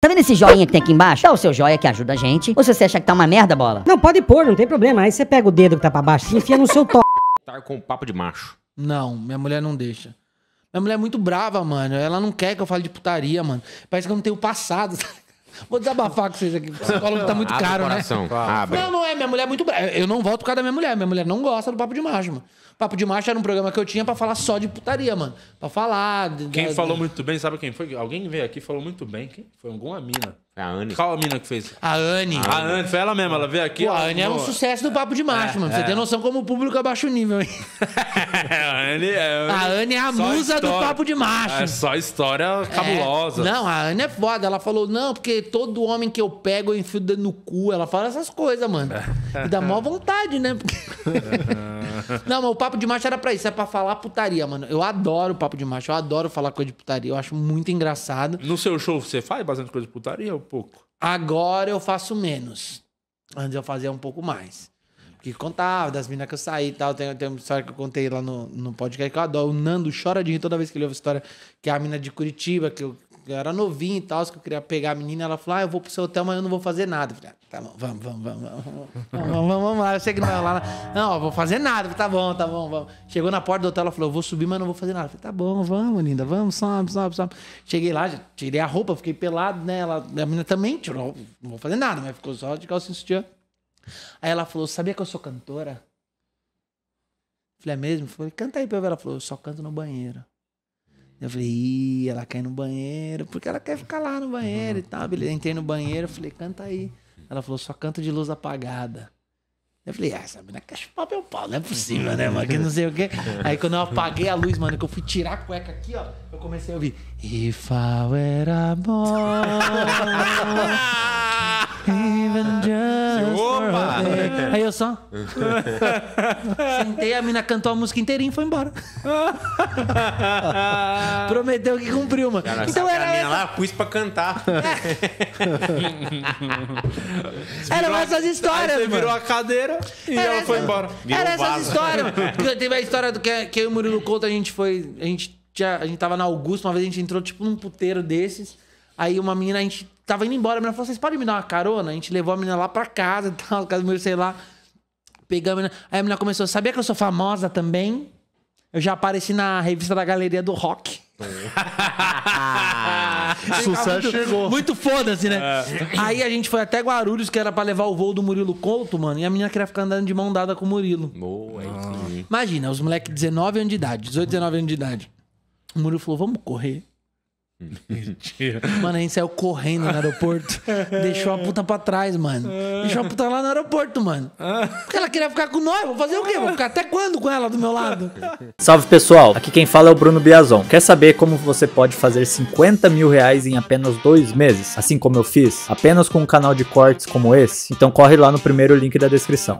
Tá vendo esse joinha que tem aqui embaixo? Dá o seu joia que ajuda a gente. Ou se você acha que tá uma merda, bola? Não, pode pôr, não tem problema. Aí você pega o dedo que tá pra baixo e enfia no seu to. Tá com papo de macho. Não, minha mulher não deixa. Minha mulher é muito brava, mano. Ela não quer que eu fale de putaria, mano. Parece que eu não tenho passado. Vou desabafar com vocês aqui. O psicólogo tá muito Abre o caro, né? coração. Abre. Não, não é. Minha mulher é muito brava. Eu não volto por causa da minha mulher. Minha mulher não gosta do Papo de Macho, mano. Papo de Macho era um programa que eu tinha pra falar só de putaria, mano. Pra falar. de- Quem da- falou muito bem, sabe quem foi? Alguém veio aqui e falou muito bem. Quem? Foi alguma mina. É a Anne. Qual a mina que fez? A Anne. A Anne, foi ela mesma, ela veio aqui. Pô, a Anne é um sucesso do Papo de Macho, mano. Pra Você tem noção como o público abaixa o nível, hein? a Anne é, A Anne é a só musa do história. Papo de Macho. É só história cabulosa. É. Não, a Ana é foda. Ela falou, não, porque todo homem que eu pego eu enfio no cu. Ela fala essas coisas, mano. E dá mó vontade, né? Não, mas o papo de macho era pra isso, é pra falar putaria, mano. Eu adoro o papo de macho, eu adoro falar coisa de putaria. Eu acho muito engraçado. No seu show você faz bastante coisa de putaria ou pouco? Agora eu faço menos. Antes eu fazia um pouco mais. Porque contava das minas que eu saí e tal. Tem, tem uma história que eu contei lá no, no podcast que eu adoro. O Nando chora de rir toda vez que ele ouve a história. Que é a mina de Curitiba, que eu, eu era novinho e tal, que eu queria pegar a menina. Ela falou: Ah, eu vou pro seu hotel, mas eu não vou fazer nada. Eu falei, ah, tá bom, vamos, vamos, vamos, vamos, vamos, vamos, vamos, vamos lá. Eu sei que não vai lá. Não, eu vou fazer nada. Eu falei, tá bom, tá bom, vamos. Chegou na porta do hotel, ela falou: Eu vou subir, mas não vou fazer nada. Eu falei, tá bom, vamos, linda, vamos, sobe, sobe, sobe. Cheguei lá, já tirei a roupa, fiquei pelado, né? Ela, a menina também tirou, não vou fazer nada, mas ficou só de calcinha sutiã. Aí ela falou: Sabia que eu sou cantora? Falei, é mesmo? Falei, canta aí pra eu ver. Ela falou, eu só canto no banheiro. Eu falei, ih, ela quer ir no banheiro, porque ela quer ficar lá no banheiro e tal. Beleza, entrei no banheiro, falei, canta aí. Ela falou, só canto de luz apagada. Eu falei, ah, essa menina quer chupar meu pau, não é possível, né, mano? Que não sei o quê. Aí quando eu apaguei a luz, mano, que eu fui tirar a cueca aqui, ó, eu comecei a ouvir. If I were a boy, even just a day. Aí eu só... Sentei, a mina cantou a música inteirinha e foi embora. Prometeu que cumpriu, mano. Cara, então era caminha essa, lá, pus pra cantar. eram essas Aí histórias, você mano. virou a cadeira e Era ela essa- foi embora. Virou Era essas histórias, mano. Porque Teve a história do que, que eu e o Murilo Couto, a gente foi. A gente, tinha, a gente tava na Augusto, uma vez a gente entrou tipo num puteiro desses. Aí uma menina, a gente tava indo embora, a menina falou: vocês podem me dar uma carona? A gente levou a menina lá pra casa e tal, casa do Murilo, sei lá. Pegamos a menina. Aí a menina começou: sabia que eu sou famosa também? Eu já apareci na revista da Galeria do Rock. Sucesso muito, chegou. Muito foda-se, né? Aí a gente foi até Guarulhos, que era pra levar o voo do Murilo Couto, mano. E a menina queria ficar andando de mão dada com o Murilo. Boa, sim. Imagina, os moleques 19 anos de idade, 18, 19 anos de idade. O Murilo falou, vamos correr. Mano, a gente saiu correndo no aeroporto. deixou a puta pra trás, mano. Deixou a puta lá no aeroporto, mano. Porque ela queria ficar com nós. Vou fazer o quê? Vou ficar até quando com ela do meu lado? Salve pessoal, aqui quem fala é o Bruno Biazon. Quer saber como você pode fazer 50 mil reais em apenas dois meses? Assim como eu fiz, apenas com um canal de cortes como esse? Então corre lá no primeiro link da descrição.